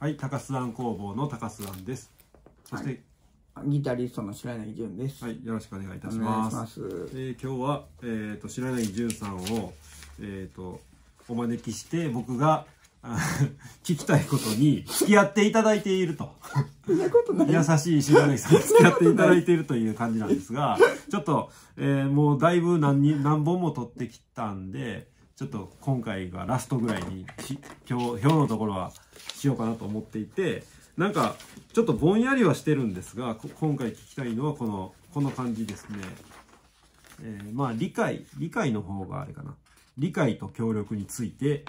はい、高須庵工房の高須庵です。そして、ギタリストの白柳潤です。はい、よろしくお願いいたしお願ます。いします。えー今日は、えっ、と、白柳淳さんを、えっ、と、お招きして、僕が、あ 聞きたいことに付き合っていただいていると。そんなことない。優しい白柳さんに付き合っていただいているという感じなんですが、ちょっと、えーもうだいぶ何人、何本も撮ってきたんで、ちょっと今回がラストぐらいにし、今日、今日のところはしようかなと思っていて、なんか、ちょっとぼんやりはしてるんですが、今回聞きたいのはこの、この感じですね。えーまあ、理解、理解の方があれかな。理解と協力について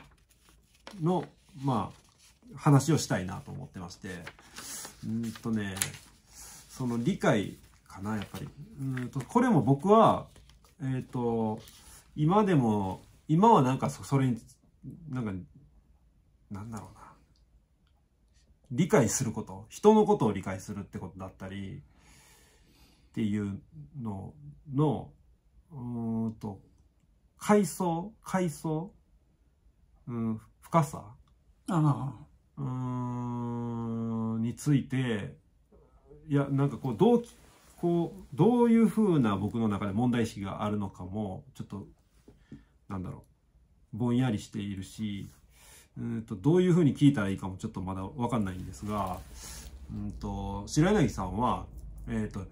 の、まあ、話をしたいなと思ってまして、うんとね、その理解かな、やっぱり。うんと、これも僕は、えっ、と、今でも、今はなんかそそれに、なんか、なんだろうな。理解すること、人のことを理解するってことだったり、っていうのの、うーんと、階層階層うん、深さあうーんについていやなんかこうどうこうどういうふうな僕の中で問題意識があるのかもちょっとなんだろうぼんやりしているしうーとどういうふうに聞いたらいいかもちょっとまだ分かんないんですがうんと白柳さんはえっ、と、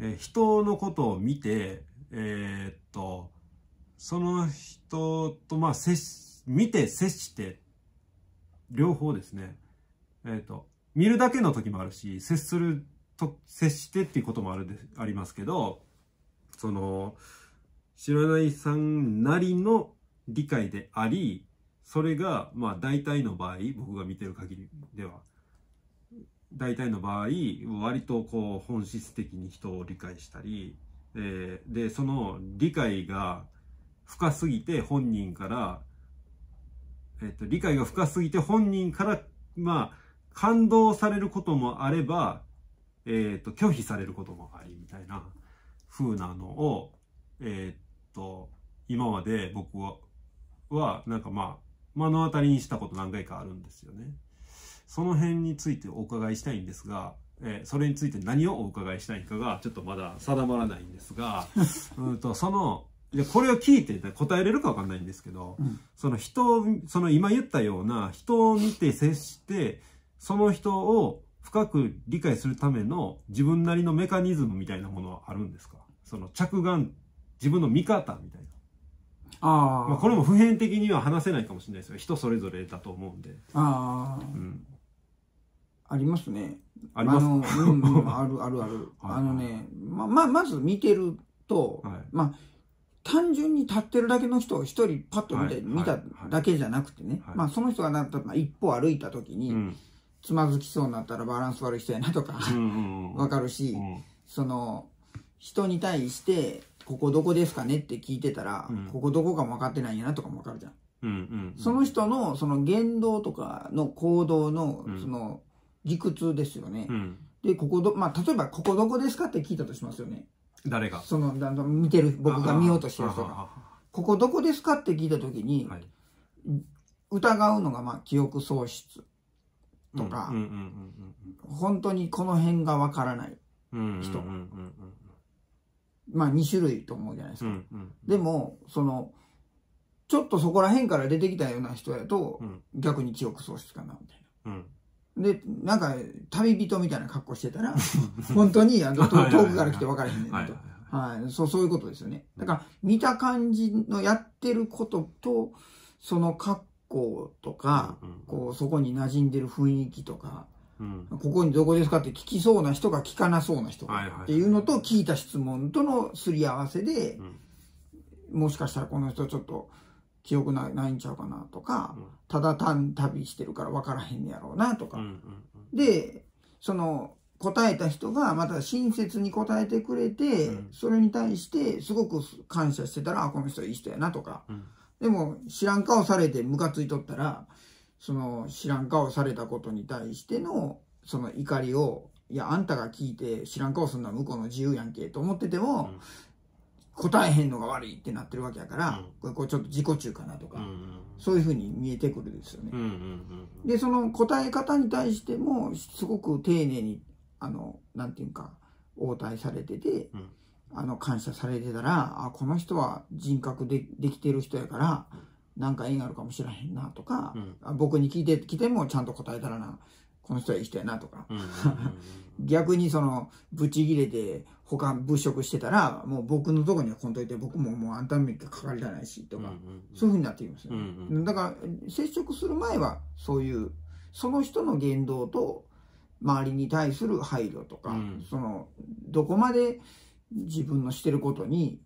えー人のことを見てえっとその人とまあ接し見て接して両方ですね。えっ、と、見るだけの時もあるし、接すると、接してっていうこともあるで、ありますけど、その、白柳さんなりの理解であり、それが、まあ大体の場合、僕が見てる限りでは、大体の場合、割とこう本質的に人を理解したり、えーで、その理解が深すぎて本人からえっと、理解が深すぎて本人から、まあ、感動されることもあれば、えっと、拒否されることもあり、みたいな風なのを、えっと、今まで僕は、は、なんかまあ、目の当たりにしたこと何回かあるんですよね。その辺についてお伺いしたいんですが、えーそれについて何をお伺いしたいかが、ちょっとまだ定まらないんですが、うんと、その、これを聞いて答えれるかわかんないんですけど、うんその人を、その今言ったような人を見て接して、その人を深く理解するための自分なりのメカニズムみたいなものはあるんですか？その着眼、自分の見方みたいな。あ。ああ。まあ、これも普遍的には話せないかもしれないですよ。人それぞれだと思うんで。あうん。あ。ありますね。あります？の、うんうん、あるあるある。はいあのね、ま、ま、まず見てると、はいまあ、単純に立ってるだけの人を一人パッと見て、はい見たはいだけじゃなくてね、はいまあその人がなんとまあ一歩歩いた時に、うん。つまずきそうになったらバランス悪い人やなとか、うんうんかるし、うん。その人に対して「ここどこですかね?」って聞いてたら、うんここどこかも分かってないんやなとかも分かるじゃん、うんうん。その人のその言動とかの行動のうんその理屈ですよね、うん。でここど、まあ、例えば「ここどこですか?」って聞いたとしますよね誰が？そのだんだん見てる僕が見ようとしてる人がが。「ここどこですか?」って聞いた時に、はい。疑うのがまあ記憶喪失とかうんうんうん本当にこの辺が分からないうんうん。人うんうんまあ2種類と思うじゃないですか、うんうん。でもそのちょっとそこら辺から出てきたような人やと、うん。逆に記憶喪失かなみたいうん。なでなんか旅人みたいな格好してたら本当にあの 遠くから来て分からへんねんはいとはい。はい、そうそういうことですよね。だから見た感じのやってることとその格好とか、うんうん。こうそこに馴染んでる雰囲気とかうん。ここにどこですかって聞きそうな人が聞かなそうな人っていうのと聞いた質問とのすり合わせでうん。もしかしたらこの人ちょっと記憶ないないんちゃうかなとか、うん。ただ単旅してるから分からへんねやろうなとか、でその答えた人がまた親切に答えてくれて、うん。それに対してすごく感謝してたらあこの人いい人やなとか。うん。でも知らん顔されてムカついとったらその知らん顔されたことに対してのその怒りをいやあんたが聞いて知らん顔するのは向こうの自由やんけと思ってても、答えへんのが悪いってなってるわけやから、うん。これちょっと自己中かなとか、うんそういうふうに見えてくるですよね。うんうんうんで、その答え方に対しても、すごく丁寧に、あの、なんていうか、応対されてて、うん。あの、感謝されてたら、あ、この人は人格でできてる人やから、なんか縁あるかもしれへんなとか、うん。あ僕に聞いてきてもちゃんと答えたらな、この人はいい人やなとか、逆にその、ブチギレて、他物色してたら、もう僕のとこには来んといて、僕ももうあんたの目かかりたないし、とか、そういうふうになってきますよね。うんうん。だから、接触する前は、そういう、その人の言動と、周りに対する配慮とか、うん。その、どこまで自分のしてることに、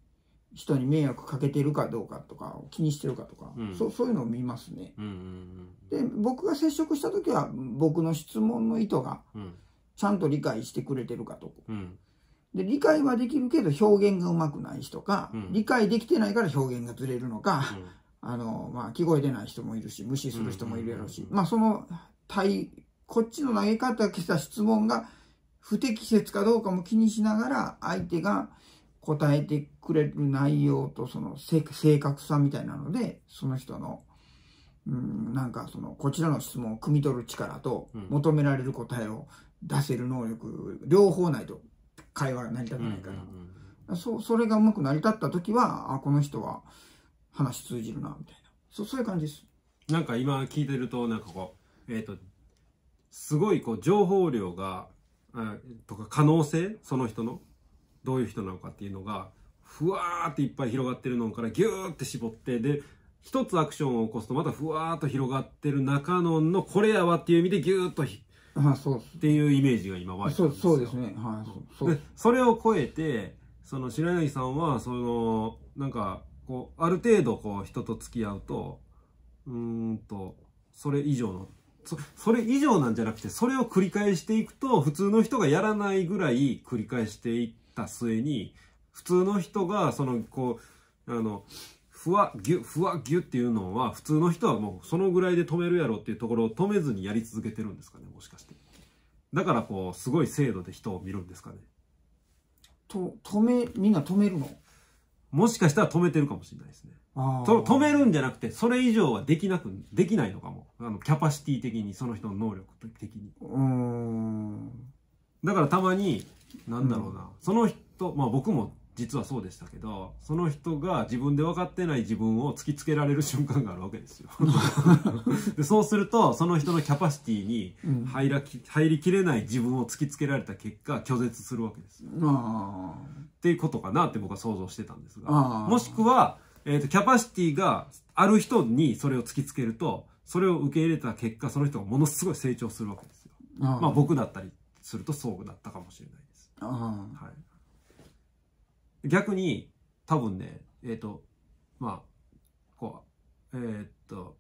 人に迷惑かけてるかどうかとか、気にしてるかとか、うん。そうそういうのを見ますね。うんうんで、僕が接触した時は、僕の質問の意図が、うん。ちゃんと理解してくれてるかと。うん。で、理解はできるけど表現がうまくない人か、うん。理解できてないから表現がずれるのか、うん。あの、まあ、聞こえてない人もいるし、無視する人もいるやろうしうんうん、うんまあ、その、対、こっちの投げ方した質問が不適切かどうかも気にしながら、相手が答えてくれる内容と、その正正確さみたいなので、その人の、うん、なんかその、こちらの質問を汲み取る力とうん、求められる答えを出せる能力、両方ないと会話が成り立たうんないから。そそれがうまく成り立った時は、あ、この人は話通じるな、みたいな。そそういう感じです。なんか今聞いてるとなんかこうえっ、とすごいこう情報量があとか可能性その人のどういう人なのかっていうのがふわーっていっぱい広がってるのからギューって絞ってで一つアクションを起こすとまたふわーっと広がってる中ののこれやわっていう意味でギューッとひあそうっていうイメージが今湧いてそうるんですよそうですね。はい。そうそうでそれを超えてその白柳さんはそのなんかこうある程度こう人と付き合うとうーんとそれ以上のそそれ以上なんじゃなくてそれを繰り返していくと普通の人がやらないぐらい繰り返していった末に普通の人がそのこうあのふわぎゅふわぎゅっていうのは普通の人はもうそのぐらいで止めるやろっていうところを止めずにやり続けてるんですかねもしかしてだからこうすごい精度で人を見るんですかねと止め、みんな止めるの？もしかしたら止めてるかもしれないですね。止めるんじゃなくて、それ以上はできなく、できないのかも。あの、キャパシティ的に、その人の能力的に。うーん。だからたまに、なんだろうな、その人、まあ僕も実はそうでしたけど、その人が自分で分かってない自分を突きつけられる瞬間があるわけですよ。でそうすると、その人のキャパシティにうん入らき入りきれない自分を突きつけられた結果、拒絶するわけですよ。あっていうことかなって僕は想像してたんですがもしくは、えー、とキャパシティがある人にそれを突きつけるとそれを受け入れた結果その人がものすごい成長するわけですよ。あ。まあ僕だったりするとそうだったかもしれないはい、逆に多分ねえっ、とまあこうえっ、と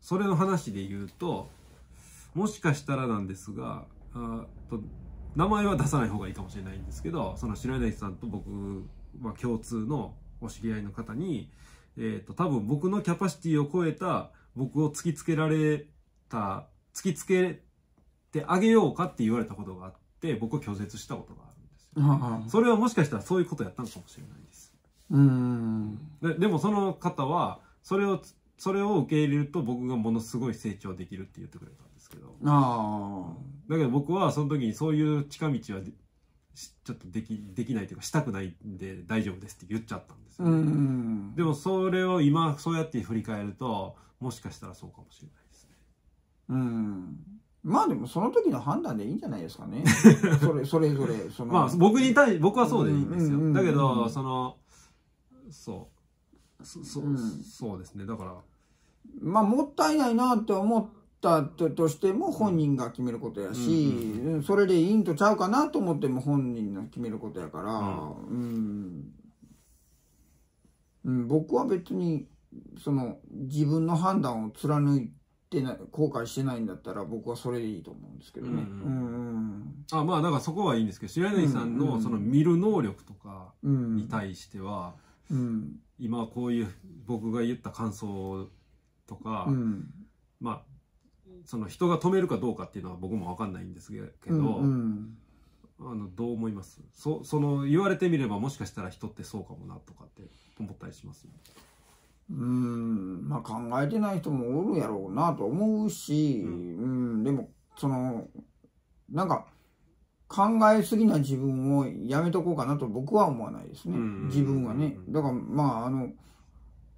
それの話で言うともしかしたらなんですがあと名前は出さない方がいいかもしれないんですけどその白柳さんと僕は共通のお知り合いの方に、えー、と多分僕のキャパシティを超えた僕を突きつけられた突きつけてあげようかって言われたことがあって僕は拒絶したことがあるんですよ。それはもしかしたらそういうことやったのかもしれないです。うーん。ででもその方はそれをそれを受け入れると僕がものすごい成長できるって言ってくれたんですけどあだけど僕はその時にそういう近道はちょっとできできないというかしたくないんで大丈夫ですって言っちゃったんですよね、ん。でもそれを今そうやって振り返るともしかしたらそうかもしれないですねうん。まあでもその時の判断でいいんじゃないですかね。それ、それぞれ、その。まあ僕に対僕はそうでいいんですよ、だけどそのそう。そそ,、うん。そうですね。だから。まあ、もったいないなって思ったととしても本人が決めることやし、うんうんそれでいいんとちゃうかなと思っても本人が決めることやから、うん。うん僕は別にその自分の判断を貫いてな後悔してないんだったら僕はそれでいいと思うんですけどね。うんうん。あまあだからそこはいいんですけど白柳さんうんうんのその見る能力とかうん。に対しては、うん。今こういう僕が言った感想とか、うん。まあその人が止めるかどうかっていうのは僕も分かんないんですけど、うん。あのどう思います？そその言われてみればもしかしたら人ってそうかもなとかって思ったりします？うーんまあ考えてない人もおるやろうなと思うし、ううん、でもそのなんか考えすぎな自分をやめとこうかなと僕は思わないですね、うん。自分はね。だからまああの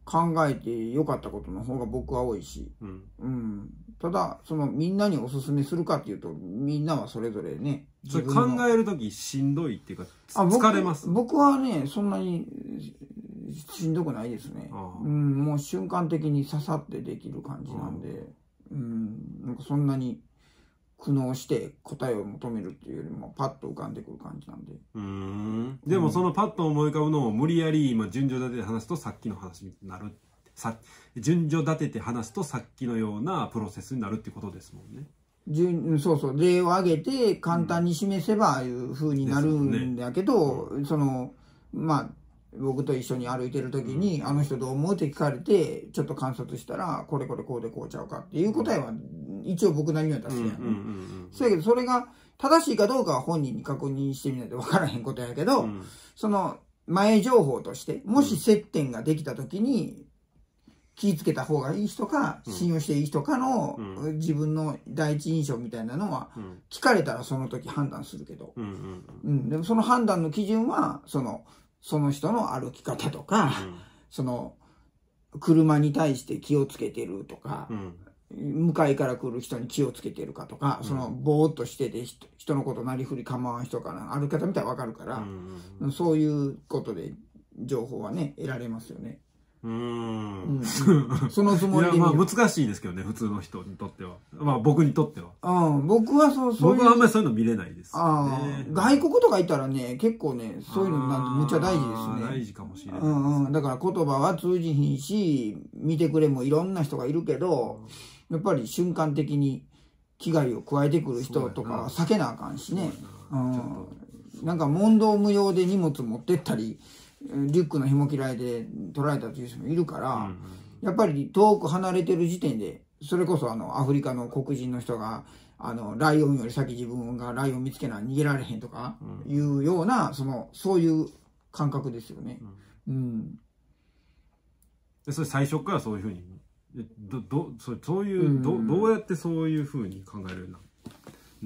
考えて良かったことの方が僕は多いし、うん。うん、ただそのみんなにおすすめするかっていうとみんなはそれぞれねそれ考の。える時しんどいっていうか疲れます？僕はねそんなにしんどくないですね。うん、もう瞬間的に刺さってできる感じなんで、うん、なんかそんなに苦悩して答えを求めるっていうよりもパッと浮かんでくる感じなんで。うーん。でもそのパッと思い浮かぶのを無理やり今順序立てて話すとさっきの話になるさ順序立てて話すとさっきのようなプロセスになるってことですもんね。順うんそうそう。例を挙げて簡単に示せばああいう風になるんだけど、そのまあ僕と一緒に歩いてる時に「あの人どう思う?」って聞かれてちょっと観察したら「これこれこうでこうちゃうか」っていう答えは一応僕なりには出すやん。んうんそうやけどそれが正しいかどうかは本人に確認してみないと分からへんことやけど、うん。うんその前情報としてもし接点ができた時に気ぃつけた方がいい人かうん。信用していい人かのう自分の第一印象みたいなのはうん。聞かれたらその時判断するけど、うん、でもその判断の基準はそのその人の歩き方とか、その車に対して気をつけてるとかう、ん。向かいから来る人に気をつけてるかとか、うん。そのぼーっとしてて人人のことなりふり構わん人かな歩き方見たら分かるから、うん。そういうことで情報はね得られますよね。ううん。ん。そのつもりいやまあ。難しいですけどね普通の人にとっては。まあ僕にとっては。うん、僕はそうそう僕はあんまりそういうの見れないですあ外国とか行ったらね結構ねそういうのなんてむっちゃ大事ですね。大事かもしれないうんうん、だから言葉は通じひんし見てくれもいろんな人がいるけどやっぱり瞬間的に危害を加えてくる人とかは避けなあかんしね。うん、なんか問答無用で荷物持ってったりリュックの紐切られて取られたという人もいるから、やっぱり遠く離れてる時点でそれこそあのアフリカの黒人の人があのライオンより先自分がライオン見つけな逃げられへんとかうん。いうようなそのそういう感覚ですよね。うん、でそれ最初からそういうふうにえどどそそういう、どうん。どうやってそういうふうに考えるようにな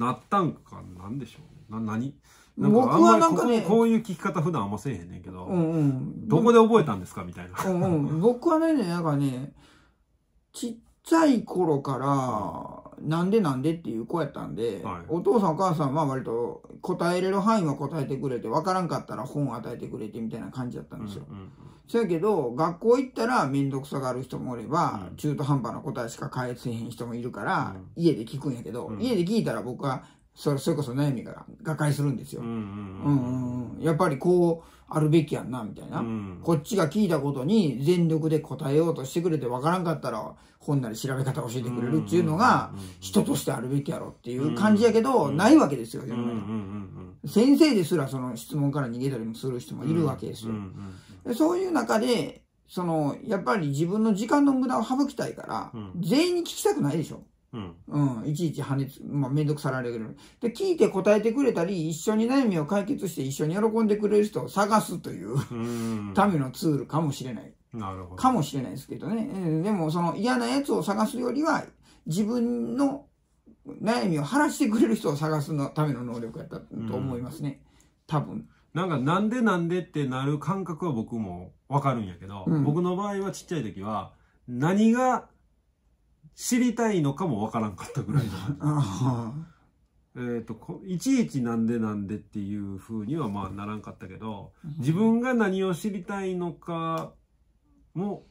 なったんかなんでしょうねな何？なんか僕あんまりはなんかねこここういう聞き方普段あんませえへんねんけど、うんうん、どこで覚えたんですか？みたいな、うんうん、僕はねなんかねちっちゃい頃からなんでなんでっていう子やったんで、はい。お父さんお母さんは割と答えれる範囲は答えてくれて分からんかったら本を与えてくれてみたいな感じだったんですよ。うん。そやけど学校行ったら面倒くさがる人もおれば、うん。中途半端な答えしか返せへん人もいるから、うん。家で聞くんやけど、うん。家で聞いたら僕はそれそれこそ悩みが瓦解するんですよ。やっぱりこうあるべきやんなみたいな。うん。こっちが聞いたことに全力で答えようとしてくれて分からんかったら本なり調べ方教えてくれるっていうのが人としてあるべきやろっていう感じやけど、うんないわけですよ、先生ですらその質問から逃げたりもする人もいるわけですよ。そういう中で、その、やっぱり自分の時間の無駄を省きたいから、うん。全員に聞きたくないでしょ。うんうんうん、いちいち跳ねつ、まあ、めんどくさられる。で、聞いて答えてくれたり、一緒に悩みを解決して一緒に喜んでくれる人を探すといううんためのツールかもしれない。なるほどかもしれないですけどね。うんでも、その嫌なやつを探すよりは、自分の悩みを晴らしてくれる人を探すのための能力やったと思いますね。多分。なんかなんでなんでってなる感覚は僕もわかるんやけど、うん僕の場合はちっちゃい時は何が知りたいのかもわからんかったぐらいの。あえっとこいちいちなんでなんでっていう風にはまあならんかったけどあ自分が何を知りたいのかも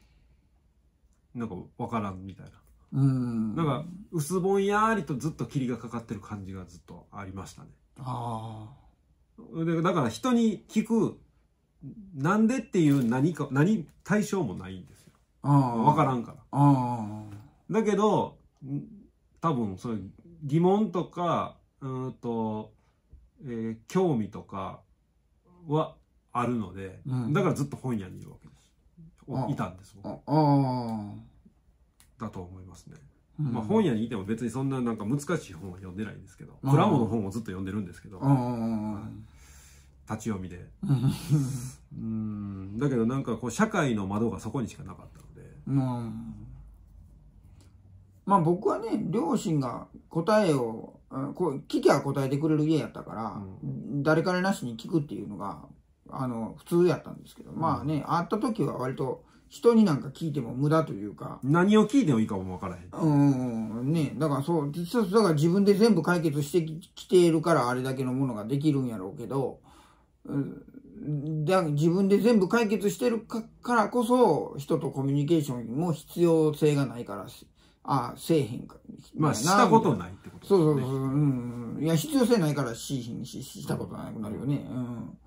なんかわからんみたいな。うん。なんか薄ぼんやりとずっと霧がかかってる感じがずっとありましたね。あでだから人に聞くなんでっていう何か何対象もないんですよ。あ。ああ。分からんから。あだけどん多分そういう疑問とかうーんと、えー興味とかはあるので、うん。だからずっと本屋にいるわけです。あ。いたんですあ。僕。だと思いますね。うん。まあ、本屋にいても別にそんななんか難しい本は読んでないんですけどうん。プラモの本をずっと読んでるんですけど立ち読みで。うん。うん。だけどなんかこう社会の窓がそこにしかなかったのでうんまあ僕はね両親が答えをうんこう聞きゃ答えてくれる家やったから、誰彼なしに聞くっていうのがあの普通やったんですけど、まあね会った時は割と人になんか聞いても無駄というか。何を聞いてもいいかも分からへん。うんねだからそう実はだから自分で全部解決してきているからあれだけのものができるんやろうけど、うん、だ自分で全部解決してるかからこそ人とコミュニケーションも必要性がないからしあせえへんかまあなしたことないってことそうそうそう、うんうん。いや、必要性ないからしひんし、したことなくなるよね。うん。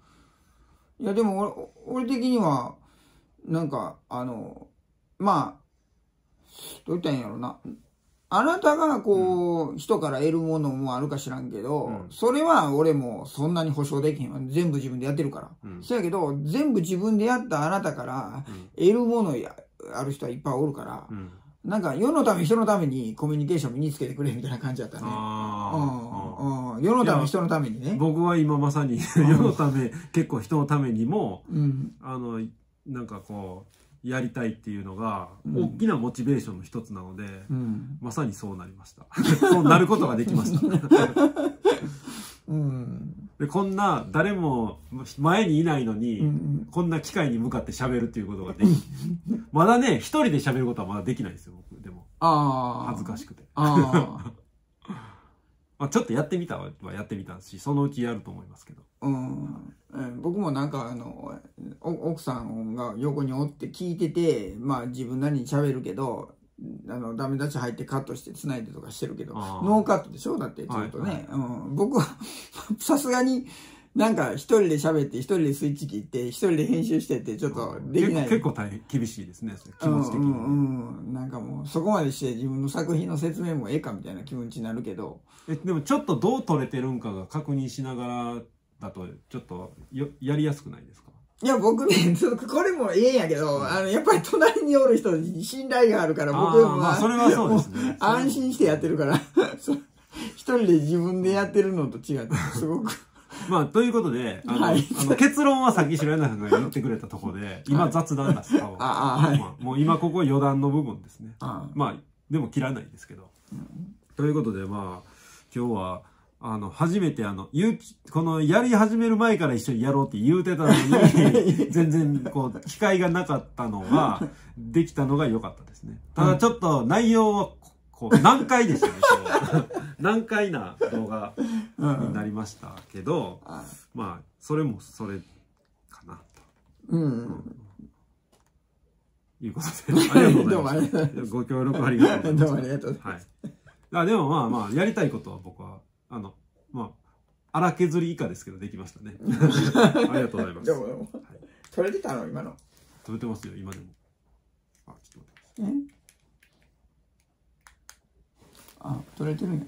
いや、でも俺、俺的には、なんか、あの、まあ、どう言ったらいいんやろな。あなたがこう、人から得るものもあるか知らんけど、うんそれは俺もそんなに保証できへんわ。全部自分でやってるから。うんそやけど、全部自分でやったあなたからうん得るものや、ある人はいっぱいおるから、うんなんか世のため人のためにコミュニケーション身につけてくれみたいな感じだったね。あ世のため人のためにね。僕は今まさに世のため結構人のためにもうん。あのなんかこうやりたいっていうのがうん大きなモチベーションの一つなので、うん。まさにそうなりました そうなることができました うん。でこんな誰も前にいないのに、うん。こんな機械に向かって喋るっていうことができ まだね一人で喋ることはまだできないですよ僕でもああ。恥ずかしくて、ああ。まあ、ちょっとやってみたはやってみたしそのうちやると思いますけどうん。え僕もなんかあの、お奥さんが横におって聞いてて、まあ自分なりに喋るけど、あの、ダメ出し入ってカットして繋いでとかしてるけど、ノーカットでしょ？だってずっとね。はいうん。僕は、さすがに、なんか一人で喋って、一人でスイッチ切って、一人で編集してって、ちょっとできない。結構大変厳しいですね気持ち的に、うんうんうん、なんかもうそこまでして自分の作品の説明もええかみたいな気持ちになるけど。えでもちょっとどう撮れてるんかが確認しながらだとちょっとよやりやすくないですか？いや僕ねちょっとこれもええんやけどあのやっぱり隣におる人に信頼があるから僕あーまあそれはそうですね。も 安心してやってるから。一人で自分でやってるのと違って すごく。まあということであの、はい。あの結論はさっき白柳さんが言ってくれたところで今雑談です。多分ああはい。まあもう今ここ余談の部分ですね。あまあでも切らないですけど、ということでまあ今日はあの初めてあのゆうきこのやり始める前から一緒にやろうって言うてたのに全然こう機会がなかったのが できたのが良かったですね。ただちょっと内容はここう難解でしたね 難解な動画うんになりましたけど、あまあそれもそれかなと。うん。いうことで ありがとうございます。ご協力ありがとうございます。どうもありがとうございはい。あでもまあまあ、やりたいことは僕は、あの、まあ、荒削り以下ですけど、できましたね。ありがとうございます。どうも取れてたの今の食べてますよ、今でも。あ、ちょっと待って。え？あ取れてるんやね